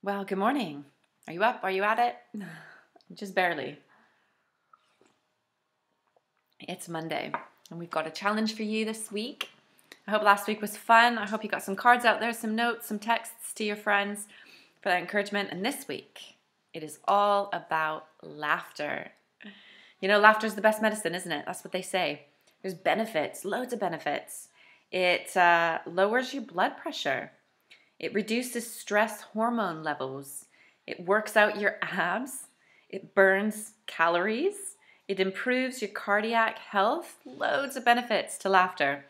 Well, good morning. Are you up? Are you at it? Just barely. It's Monday, and we've got a challenge for you this week. I hope last week was fun. I hope you got some cards out there, some notes, some texts to your friends for that encouragement. And this week, it is all about laughter. You know, laughter is the best medicine, isn't it? That's what they say. There's benefits, loads of benefits. It uh, lowers your blood pressure. It reduces stress hormone levels. It works out your abs. It burns calories. It improves your cardiac health. Loads of benefits to laughter.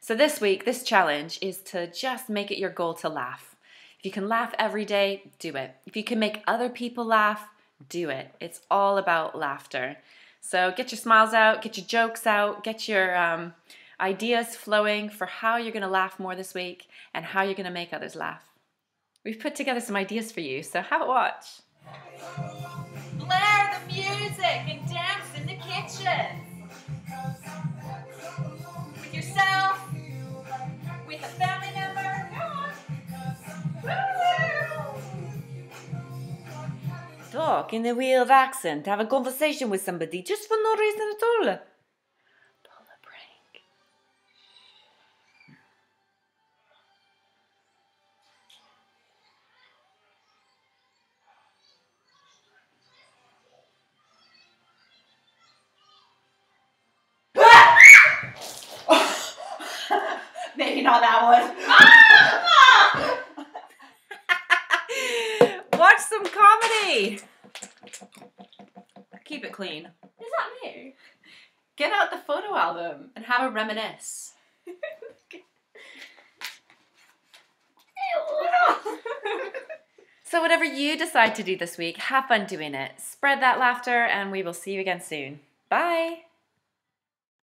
So, this week, this challenge is to just make it your goal to laugh. If you can laugh every day, do it. If you can make other people laugh, do it. It's all about laughter. So, get your smiles out, get your jokes out, get your um, ideas flowing for how you're going to laugh more this week and how you're going to make others laugh. We've put together some ideas for you, so have a watch. Blare the music and dance in the kitchen. With yourself, with a family member. Talk in a weird accent, have a conversation with somebody just for no reason at all. Maybe not that one. Watch some comedy. Keep it clean. Is that me? Get out the photo album and have a reminisce. So, whatever you decide to do this week, have fun doing it. Spread that laughter, and we will see you again soon. Bye.